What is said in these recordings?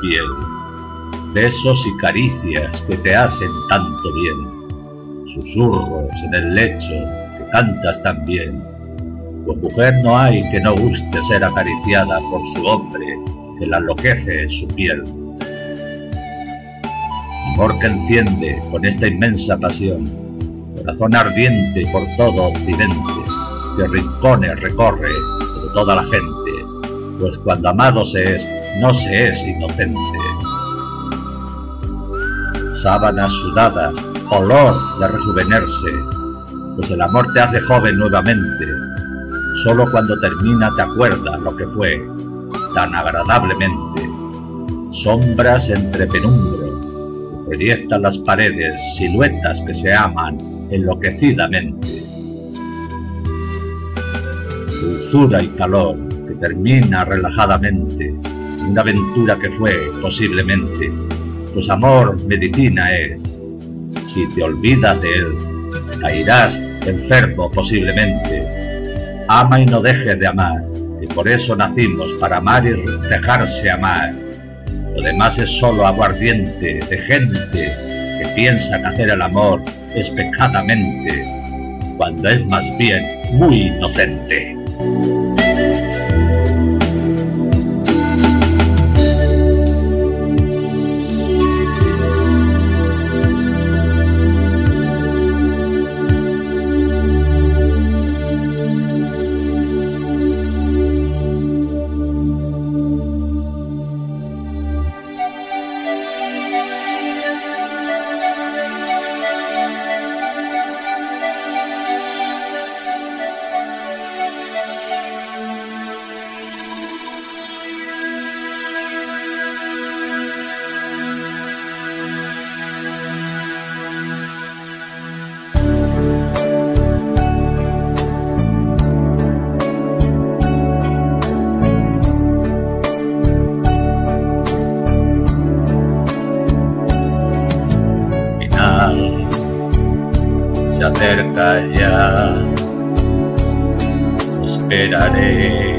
piel, besos y caricias que te hacen tanto bien, susurros en el lecho que cantas tan bien. Pues mujer no hay que no guste ser acariciada por su hombre que la enloquece en su piel. Amor que enciende con esta inmensa pasión, corazón ardiente por todo occidente, que rincones recorre por toda la gente, pues cuando amado se es, no se es inocente. Sábanas sudadas, olor de rejuvenerse, pues el amor te hace joven nuevamente. Solo cuando termina te acuerdas lo que fue, tan agradablemente. Sombras entre penumbro, proyectan las paredes, siluetas que se aman enloquecidamente. Dulzura y calor que termina relajadamente, una aventura que fue posiblemente, pues amor medicina es. Si te olvidas de él, caerás enfermo posiblemente. Ama y no dejes de amar, y por eso nacimos, para amar y dejarse amar. Lo demás es solo aguardiente de gente que piensa que hacer el amor es pecadamente, cuando es más bien muy inocente. Esperaré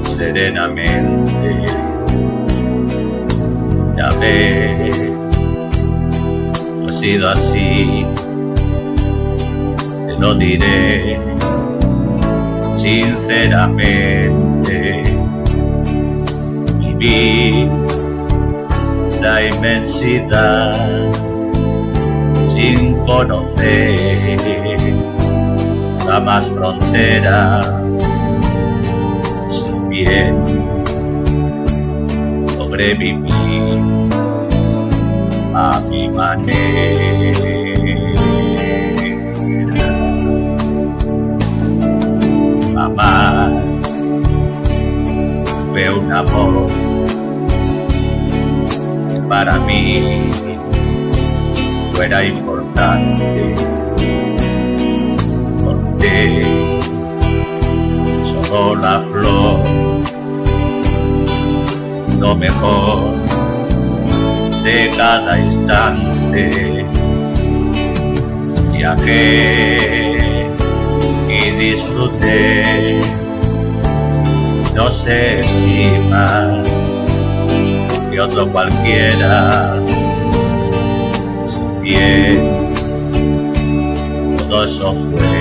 serenamente. Ya ves, no ha sido así. Te lo diré sinceramente. Viví la inmensidad sin conocer jamás frontera, si bien. Sobreviví a mi manera. Jamás. Fue un amor que para mí fuera importante solo la flor lo mejor de cada instante. Viajé y disfruté no sé si más que otro cualquiera. Bien, todo eso fue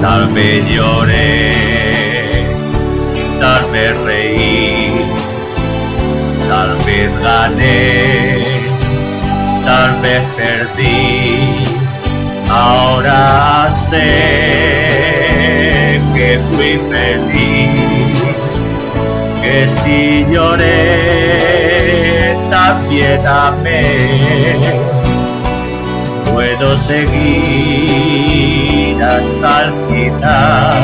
Tal vez lloré, tal vez reí, tal vez gané, tal vez perdí, ahora sé que fui feliz que si lloré también amé. Puedo seguir hasta el final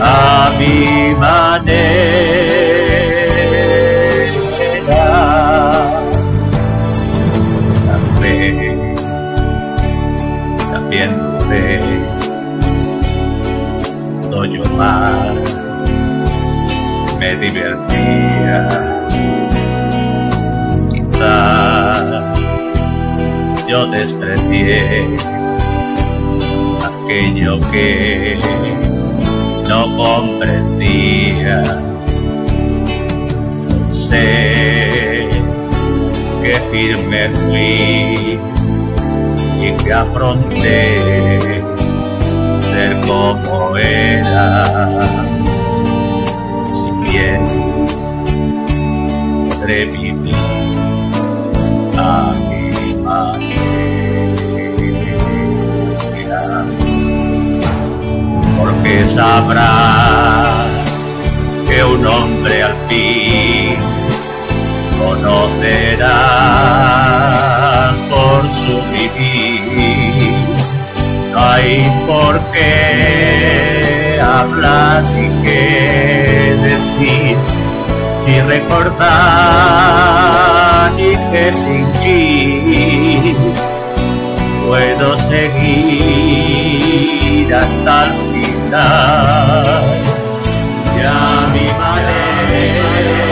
a mi manera. También, también tuve no más me divertía. Yo desprecié aquello que no comprendía. Sé que firme fui y que afronté ser como era. Si bien sabrá que un hombre al fin conocerá por su vivir. No hay por qué hablar ni qué decir, ni recordar ni que fingir. Puedo seguir hasta el final. Ya mi manera.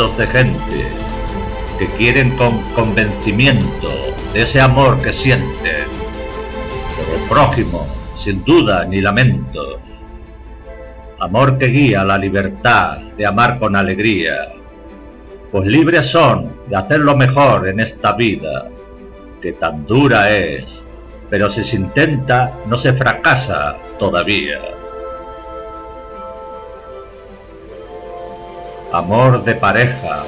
De gente, que quieren con convencimiento de ese amor que sienten por el prójimo, sin duda ni lamento. Amor que guía la libertad de amar con alegría, pues libres son de hacer lo mejor en esta vida, que tan dura es, pero si se intenta no se fracasa todavía. Amor de pareja,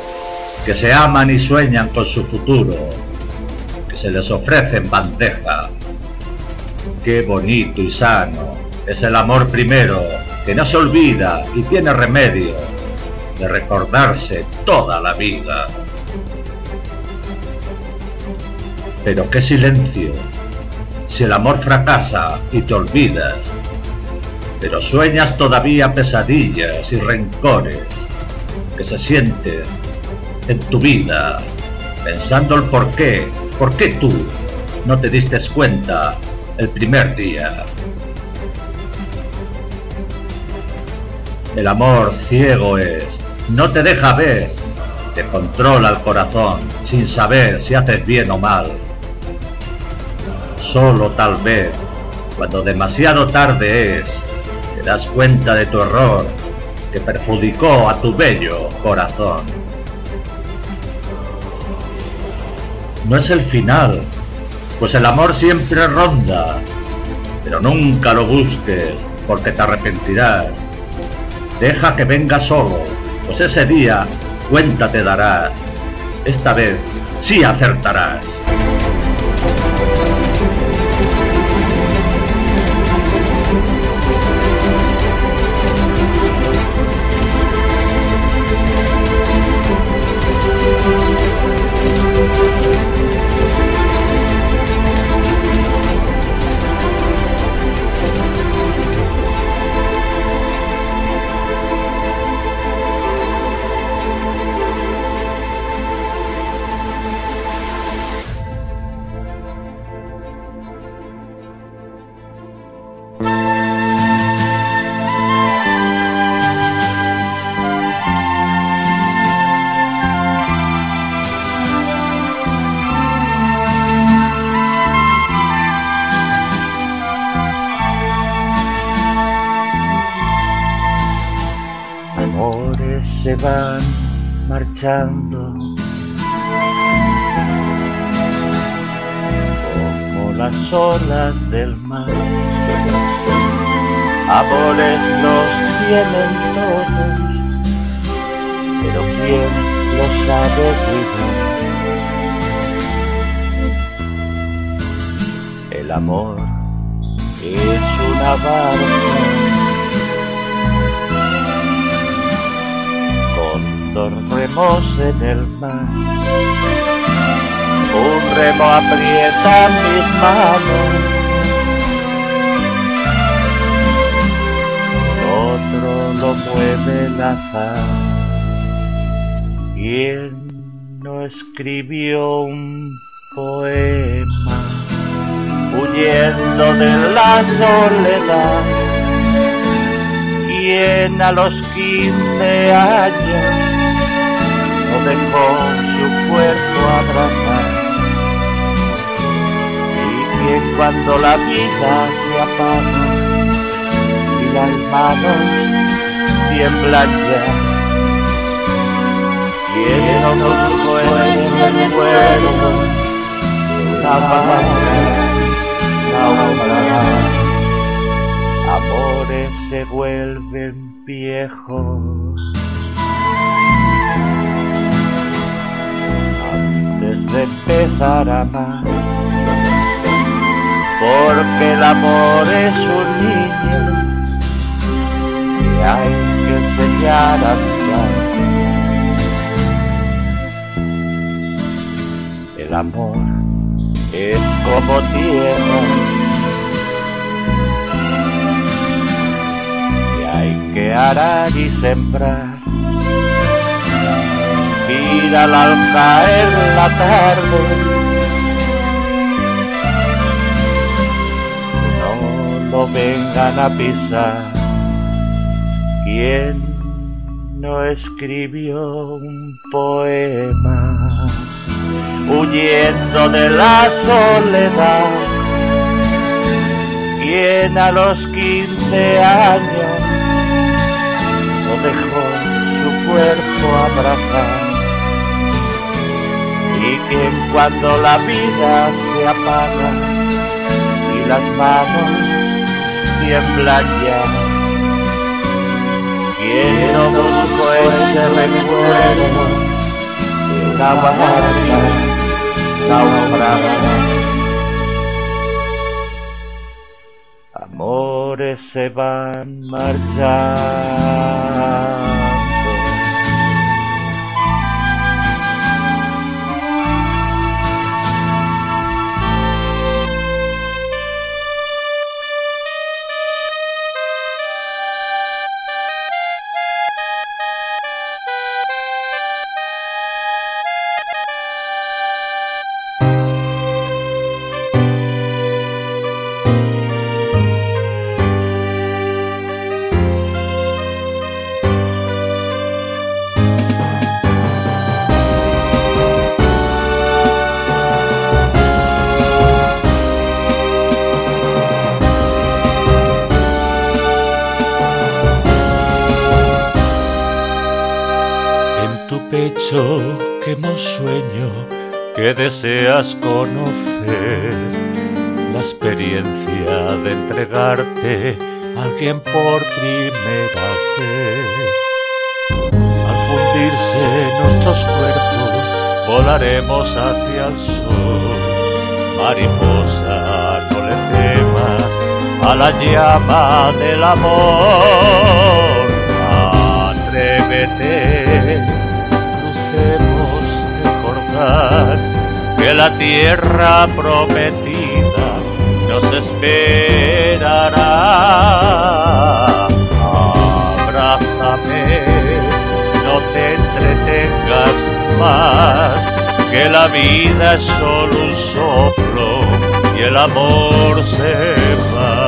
que se aman y sueñan con su futuro, que se les ofrece en bandeja. Qué bonito y sano es el amor primero, que no se olvida y tiene remedio de recordarse toda la vida. Pero qué silencio, si el amor fracasa y te olvidas, pero sueñas todavía pesadillas y rencores que se sienten en tu vida, pensando el por qué, por qué tú no te diste cuenta el primer día. El amor ciego es, no te deja ver, te controla el corazón sin saber si haces bien o mal. Solo tal vez, cuando demasiado tarde es, te das cuenta de tu error que perjudicó a tu bello corazón. No es el final, pues el amor siempre ronda, pero nunca lo busques porque te arrepentirás. Deja que venga solo, pues ese día cuenta te darás. Esta vez sí acertarás. En el mar. Un remo aprieta mis manos, otro lo mueve el azar. ¿Quién no escribió un poema huyendo de la soledad? ¿Quién a los quince años dejó su cuerpo abrazar. Y que cuando la vida se apaga y las manos tiemblan ya, quiero con ese recuerdo una barra Amores se vuelven viejos de empezar a amar. Porque el amor es un niño que hay que enseñar a amar. El amor es como tierra que hay que arar y sembrar mírala al caer la tarde. No lo vengan a pisar. ¿Quién no escribió un poema? huyendo de la soledad. Quien a los quince años no dejó su cuerpo abrazar. Y quien cuando la vida se apaga y las manos tiemblan ya. Quiero busco ese recuerdo de la barca Amores se van marchando. Por primera vez. Al fundirse nuestros cuerpos, volaremos hacia el sol. Mariposa, no le temas a la llama del amor. Atrévete, crucemos de cortar que la tierra prometida nos esperará. Abrázame, no te entretengas más, que la vida es solo un soplo y el amor se va.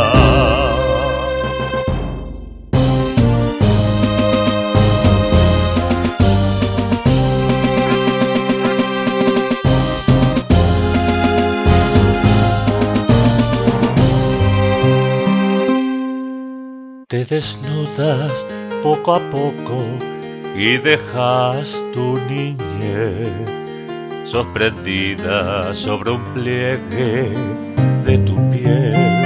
Desnudas poco a poco y dejas tu niñez sorprendida sobre un pliegue de tu piel.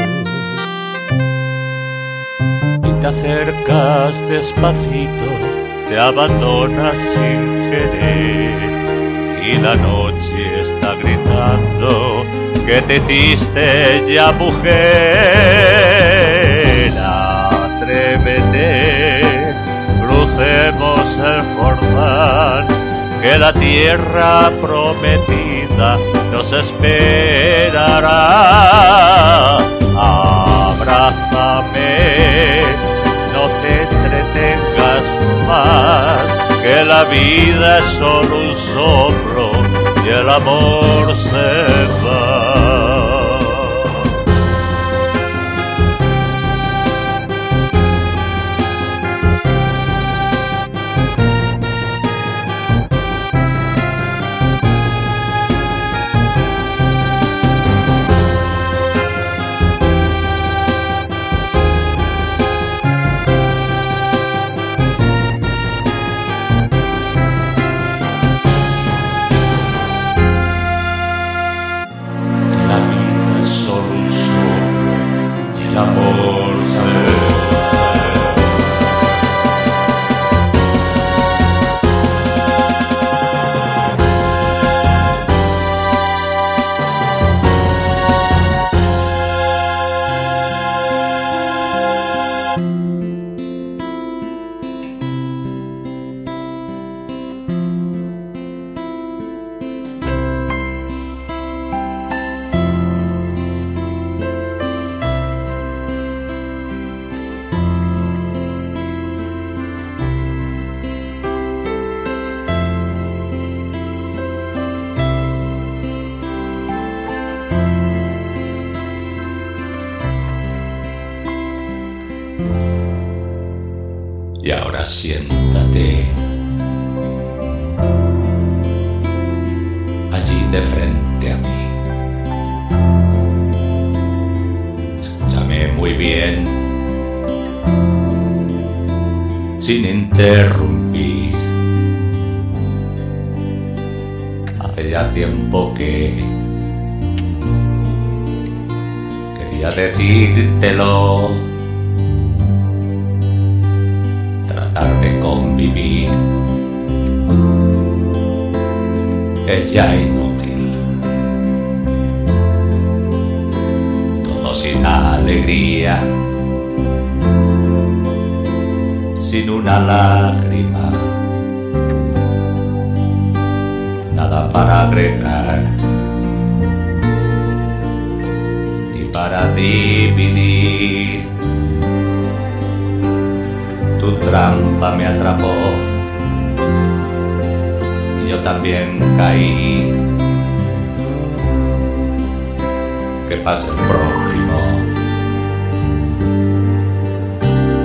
Y te acercas despacito, te abandonas sin querer y la noche está gritando que te hiciste ya mujer crucemos el Jordán, que la tierra prometida nos esperará. Abrázame, no te entretengas más, que la vida es solo un soplo y el amor se va. Quería decírtelo. Tratar de convivir es ya inútil. Todo sin alegría, sin una lágrima, nada para agregar para dividir. Tu trampa me atrapó yo también caí. Que pase el prójimo,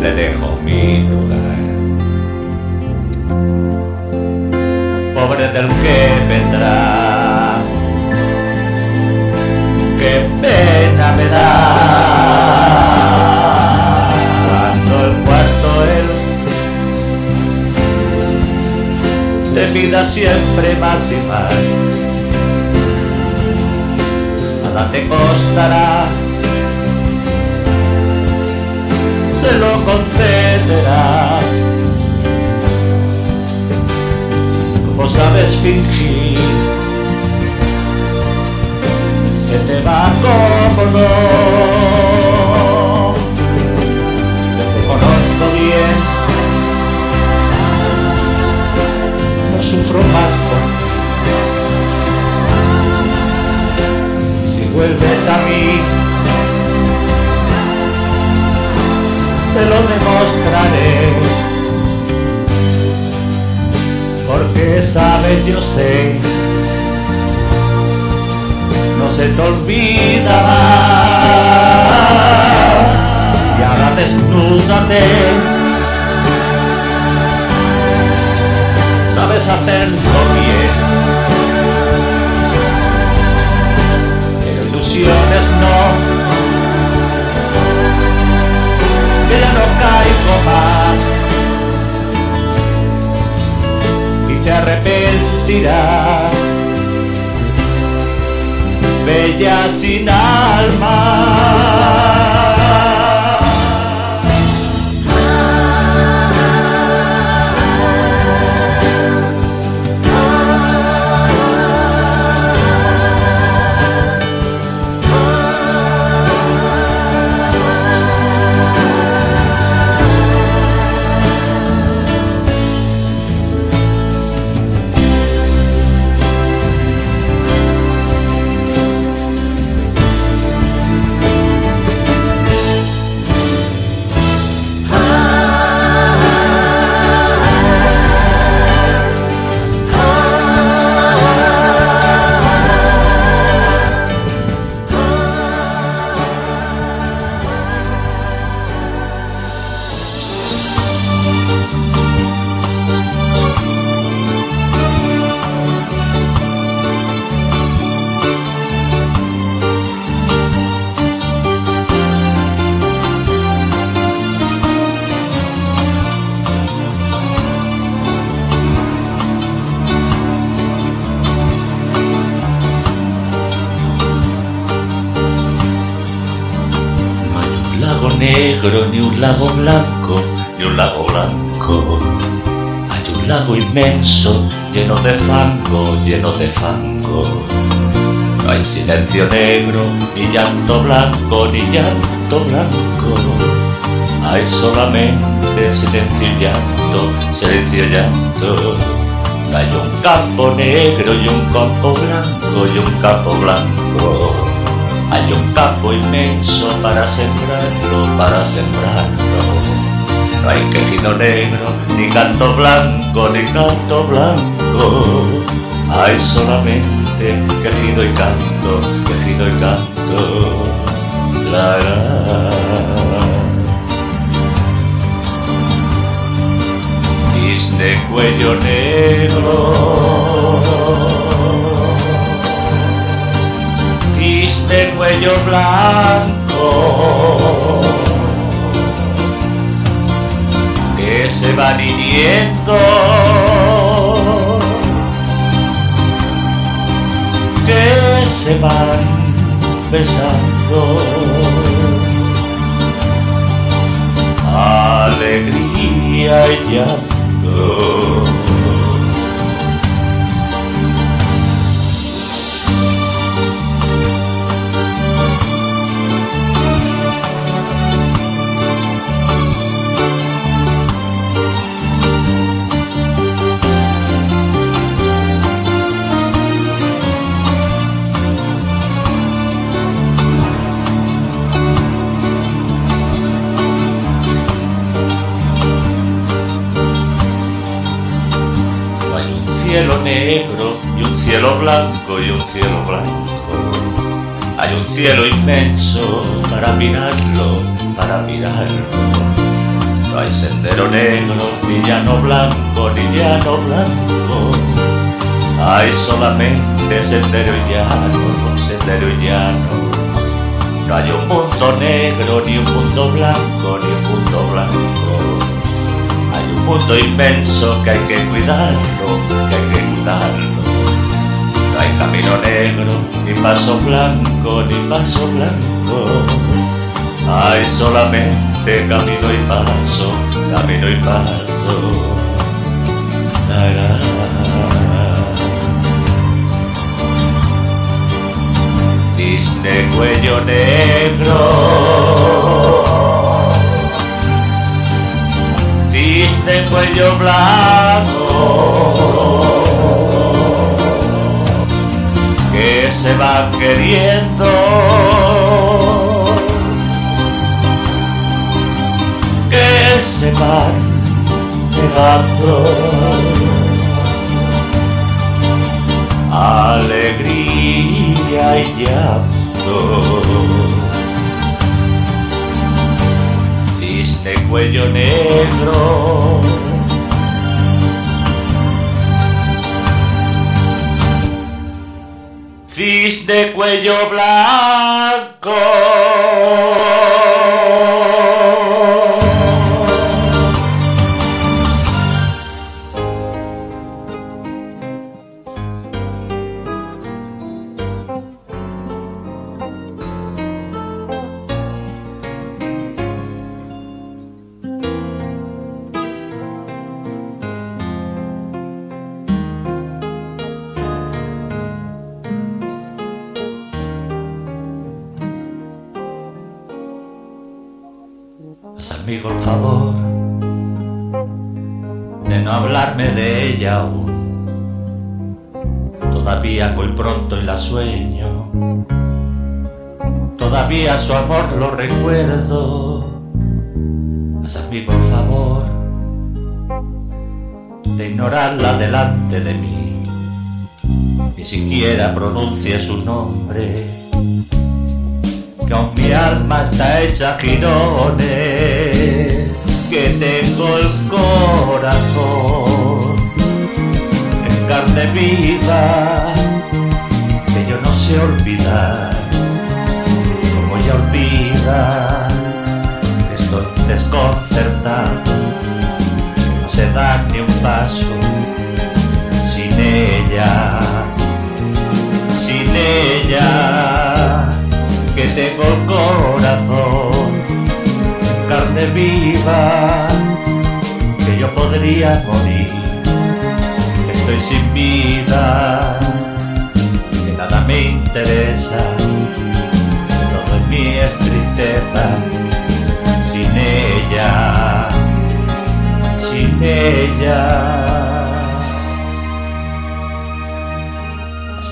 le dejo mi lugar. Pobre del que vendrá, qué pena me da. te pida siempre más y más. Nada te costará, te lo concederá. Como sabes fingir, te va como no. sufro más Si vuelves a mí, te lo demostraré. Porque sabes, yo sé, olvida Y ahora desnúdate sabes hacerlo bien. Ilusiones no, que ya no caigo más. Y te arrepentirás, bella sin alma. Lago blanco, ni un lago blanco. Hay un lago inmenso, lleno de fango, lleno de fango. No hay silencio negro, ni llanto blanco, ni llanto blanco. Hay solamente silencio y llanto, silencio y llanto. Hay un campo negro y un campo blanco y un campo blanco. Hay un campo inmenso para sembrarlo, para sembrarlo. No hay quejido negro, ni canto blanco, ni canto blanco. Hay solamente quejido y canto, quejido y canto. La, la. cuello negro cuello blanco que se van hiriendo, que se van besando. Alegría y llanto. Cielo negro y un cielo blanco y un cielo blanco. Hay un cielo inmenso para mirarlo, para mirarlo. No hay sendero negro, ni llano blanco, ni llano blanco. Hay solamente sendero y llano, sendero y llano. No hay un punto negro, ni un punto blanco, ni un punto blanco mundo inmenso que hay que cuidarlo, que hay que cuidarlo. No hay camino negro, ni paso blanco, ni paso blanco. Hay solamente camino y paso, camino y paso. Cisne cuello negro cuello blanco que se va queriendo. Que se van pegando alegría y llanto. Cuello negro. De cuello blanco. Todavía su amor lo recuerdo. Haz amigo el favor de ignorarla delante de mí, ni siquiera pronuncie su nombre que mi alma está hecha girones, que tengo el corazón en carne viva, que yo no sé olvidar, como ella olvida, estoy desconcertado, no se da ni un paso sin ella, sin ella. Que tengo corazón, carne viva, que yo podría morir, estoy sin vida, que nada me interesa, es tristeza, sin ella, sin ella.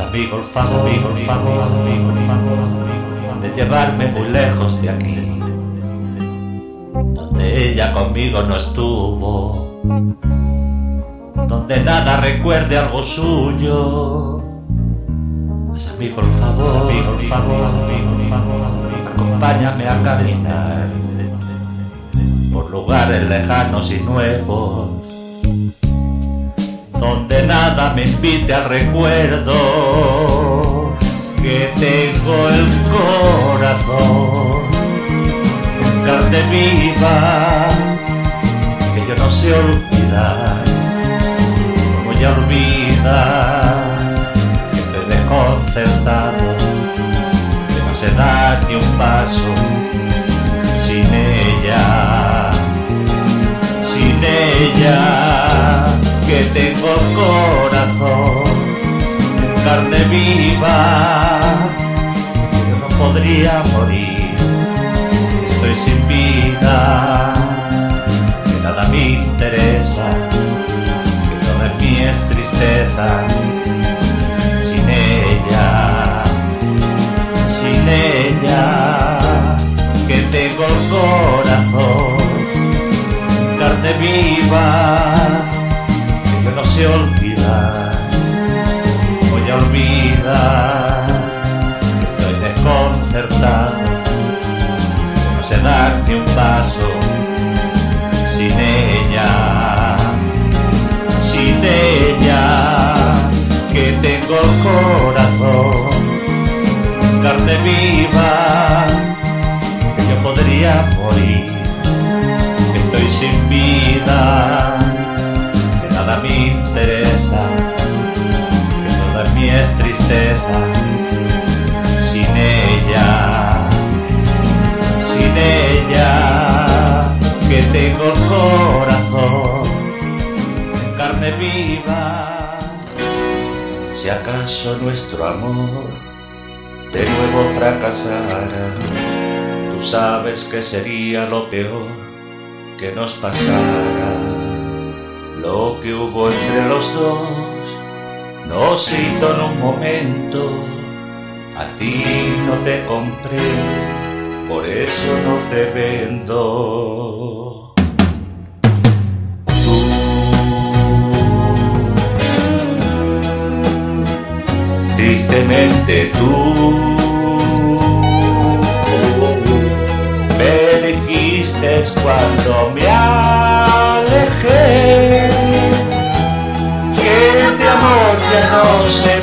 Amigo, amigo, amigo, amigo, amigo, amigo de llevarme muy lejos de aquí, donde ella conmigo no estuvo, donde nada recuerde algo suyo favor, por acompáñame a caminar por lugares lejanos y nuevos, donde nada me invite al recuerdo que tengo el corazón, carne viva que yo no sé olvidar, no voy a olvidar desconcertado, que no se da ni un paso sin ella, sin ella, que tengo corazón, carne viva, yo no podría morir estoy sin vida, que nada me interesa, que todo es mi tristeza, tengo el corazón, carne viva, que no sé olvidar, voy a olvidar, estoy desconcertado se darte un paso sin ella, sin ella, que tengo el corazón, carne viva, yo podría morir, estoy sin vida, que nada me interesa, que toda mi es tristeza, sin ella sin ella, que tengo corazón en carne viva. Si acaso nuestro amor de nuevo fracasara, sabes que sería lo peor que nos pasara. Lo que hubo entre los dos nos hizo en un momento, a ti no te compré por eso no te vendo. Tú, tristemente tú, me dijiste cuando me alejé. Que este amor ya no se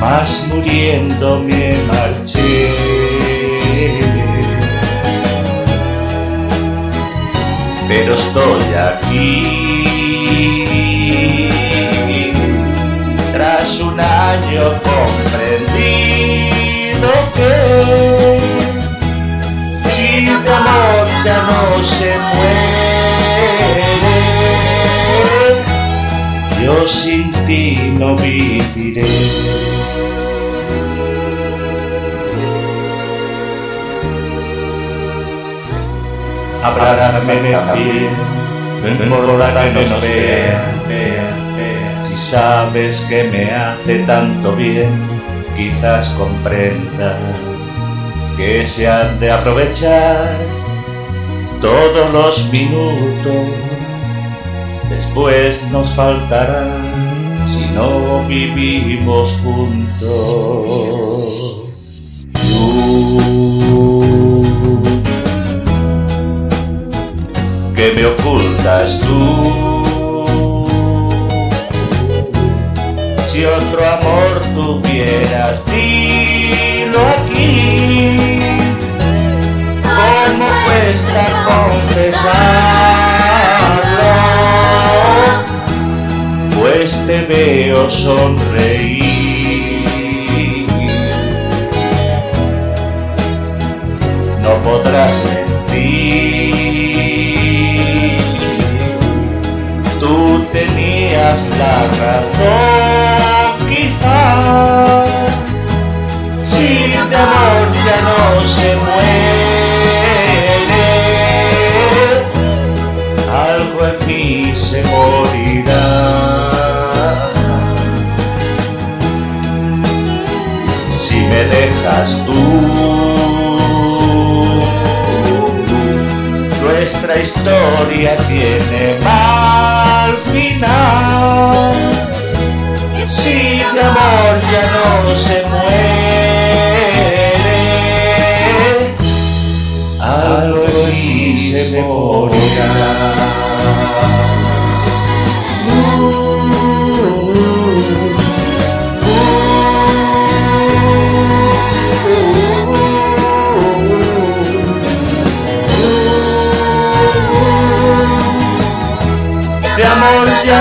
mas muriendo me marché. Pero estoy aquí, tras un año que si tu amor ya no se muere, yo sin ti no viviré. abrázame bien, no importa que vean, si sabes que me hace tanto bien, quizás comprendas que se han de aprovechar todos los minutos, después nos faltarán si no vivimos juntos. que me ocultas tú. Si otro amor tuvieras, dilo ¿Cómo cuesta confesarlo? Pues te veo sonreír. No podrás mentir. tenías la razón, quizás. Amor ya no se muere, algo en mí se morirá. Si me dejas tú, nuestra historia tiene más al final. Si ya no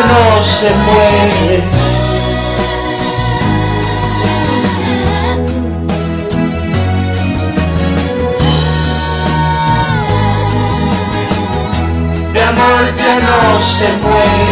se muere. De amor ya no se muere.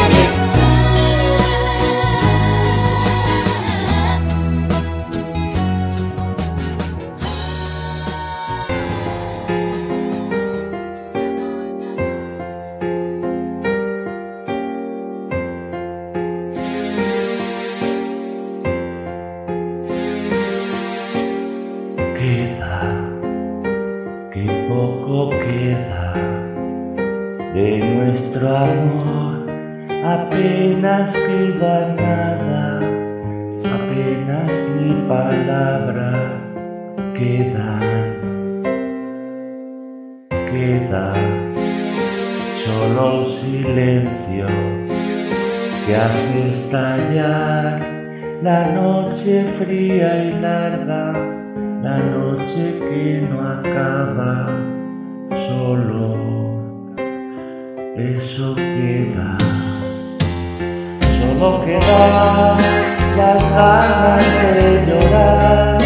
De llorar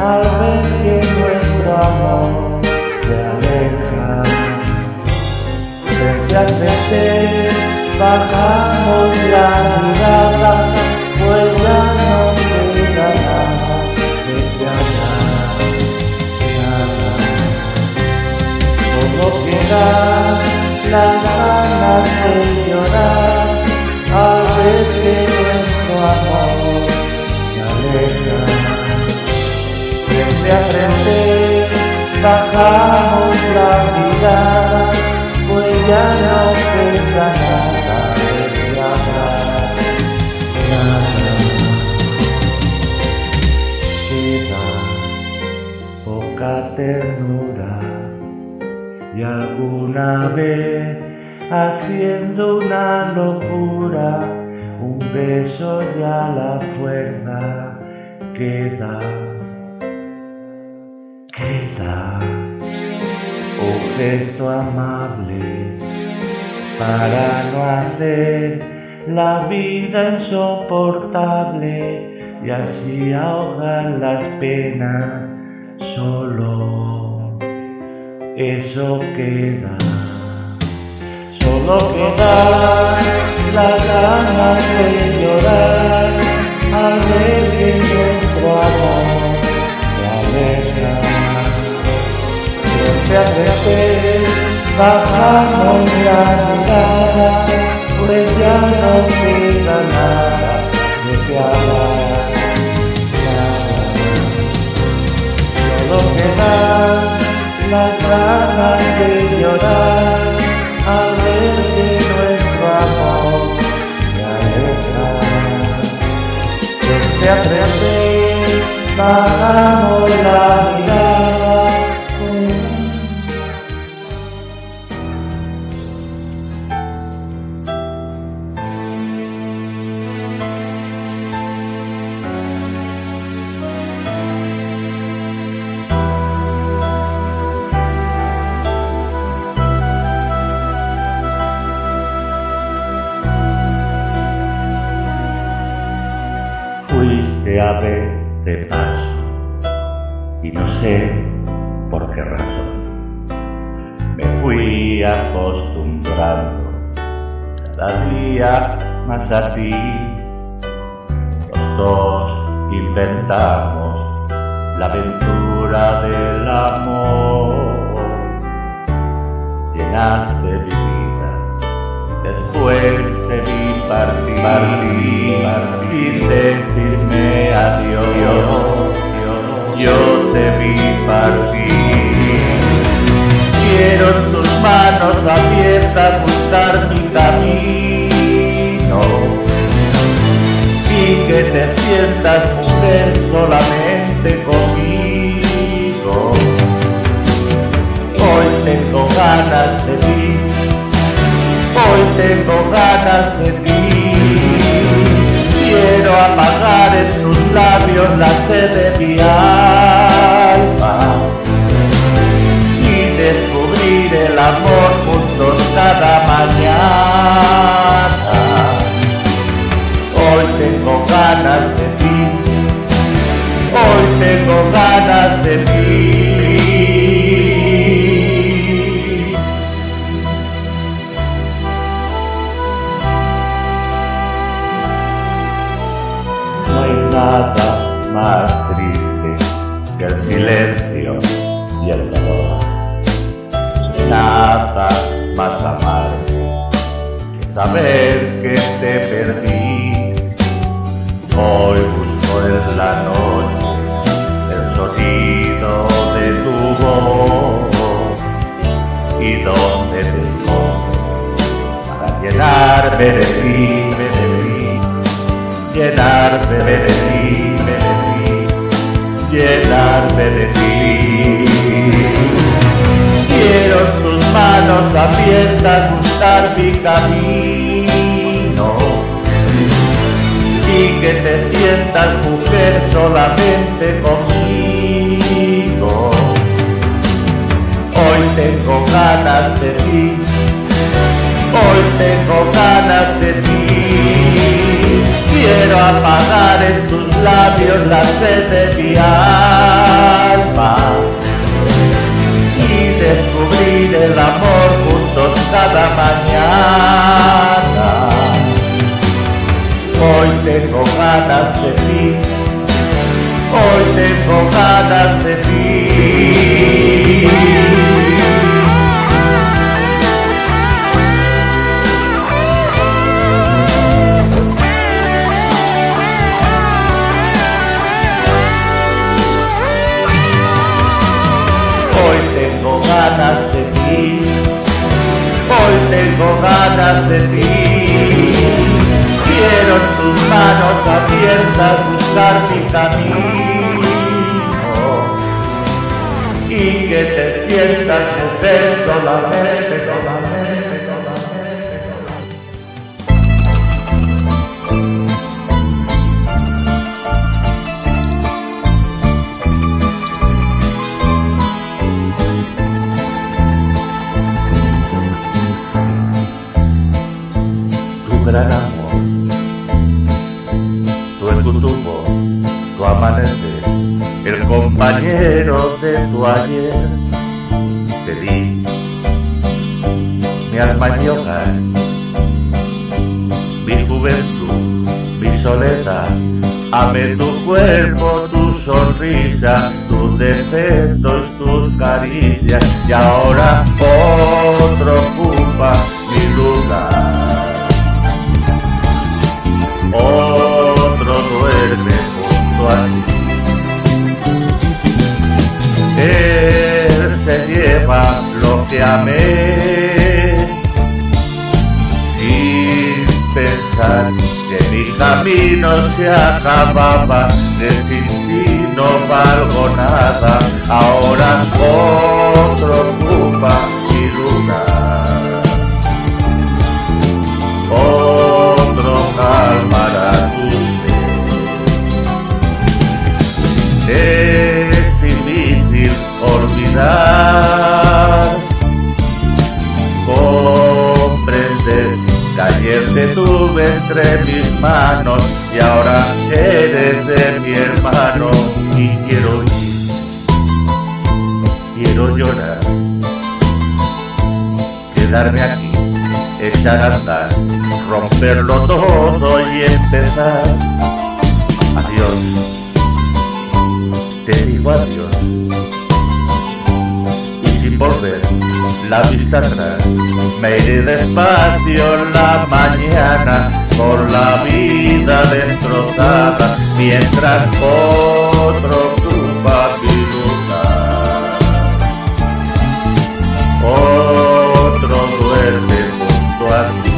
al ver que nuestro amor se aleja. Desde veces bajamos la mirada, pues ya no queda nada hablar, nada. Solo queda las ganas de llorar al ver que Frente a frente bajamos la mirada, pues ya no queda nada de hablar, nada. Queda poca ternura y alguna vez haciendo una locura, un beso ya la fuerza queda gesto amable para no hacer la vida insoportable y así ahogar las penas, solo. Eso queda solo queda la ganas de llorar al ver que nuestro amor Frente a bajamos la mirada, pues ya no queda nada de que hablar. Solo queda las ganas de llorar al ver que nuestro amor ya está Frente a bajamos la mirada. Más a ti. Los dos inventamos la aventura solamente conmigo. Hoy tengo ganas de ti, hoy tengo ganas de ti. Quiero apagar en tus labios la sed de mi alma y descubrir el amor juntos cada mañana. Ganas de ti, hoy tengo ganas de ti. No hay nada más triste que el silencio y el dolor. Nada más amargo que saber llenarme de ti, llenarme de ti, llenarme de ti. Quiero tus manos abiertas buscar mi camino y que te sientas mujer solamente conmigo. Hoy tengo ganas de ti, hoy tengo ganas de ti. Quiero apagar en tus labios la sed de mi alma y descubrir el amor juntos cada mañana. Hoy tengo ganas de ti, hoy tengo ganas de ti. Ganas de ti, hoy tengo ganas de ti. Quiero tus manos abiertas buscar mi camino. Y que te sientas mujer solamente, solamente, compañero de tu ayer, te di mi alma y hogar, mi juventud, mi soledad, amé tu cuerpo, tu sonrisa, tus defectos, tus caricias, y ahora otro ocupa amé sin pensar que mi camino se acababa, sin ti no valgo nada. Ahora otro ocupa mi lugar otro calmará tu sed. Es difícil olvidar, entre mis manos y ahora eres de mi hermano y quiero ir, quiero llorar, quedarme aquí echar a andar, romperlo todo y empezar. Adiós, te digo adiós. Y sin volver la vista atrás, me iré despacio la mañana por la vida destrozada, mientras otro ocupa mi lugar. Otro duerme junto a ti.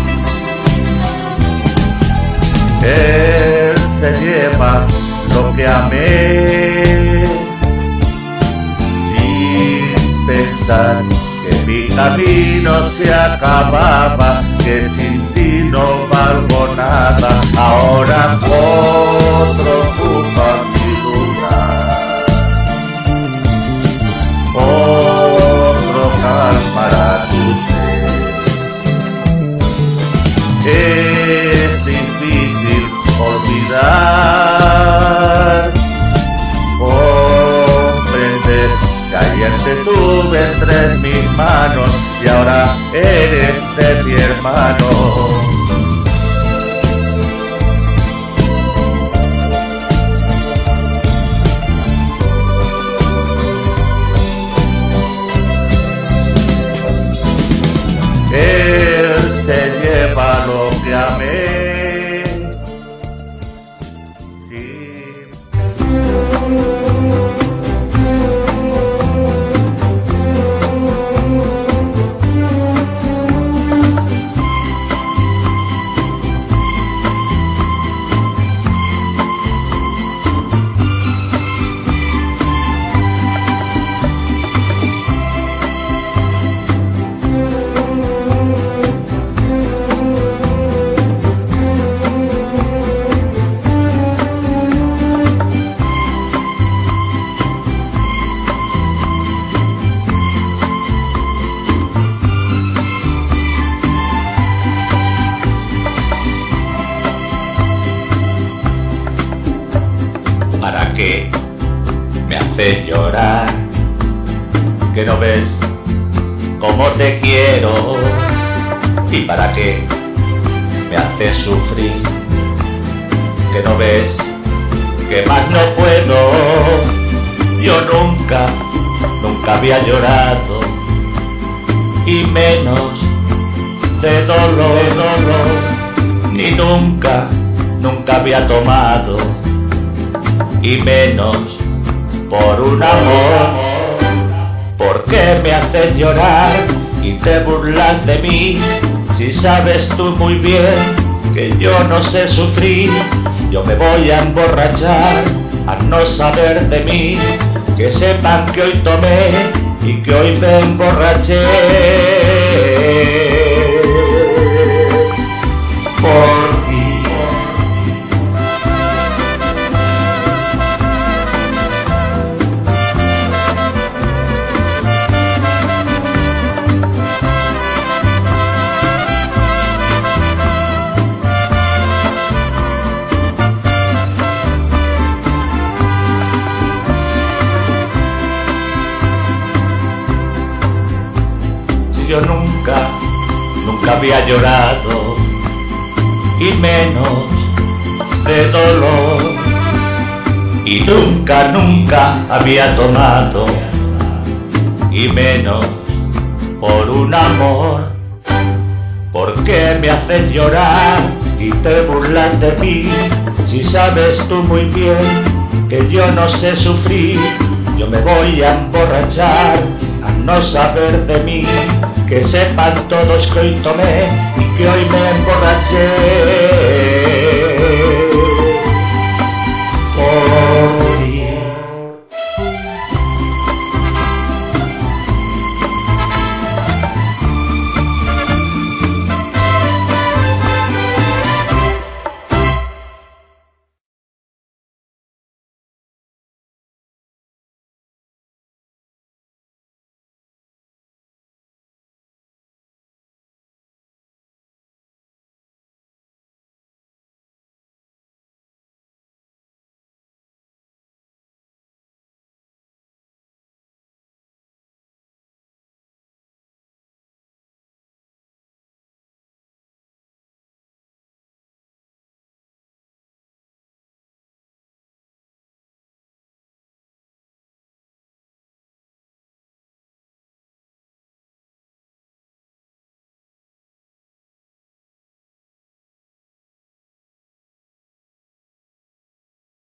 Él se lleva lo que amé sin pensar que mi camino se acababa, que sin ahora otro ocupa mi lugar. Otro calmará tu ser. Es difícil olvidar, comprender que ayer te tuve entre mis manos y ahora eres de mi hermano. Nunca, nunca había tomado y menos por un amor. ¿Por qué me haces llorar y te burlas de mí? Si sabes tú muy bien que yo no sé sufrir, yo me voy a emborrachar a no saber de mí. Que sepan que hoy tomé y que hoy me emborraché. Nunca había llorado y menos de dolor y nunca, nunca había tomado y menos por un amor. ¿Por qué me haces llorar y te burlas de mí? Si sabes tú muy bien que yo no sé sufrir, yo me voy a emborrachar a no saber de mí. Que sepan todos que hoy tomé y que hoy me emborraché.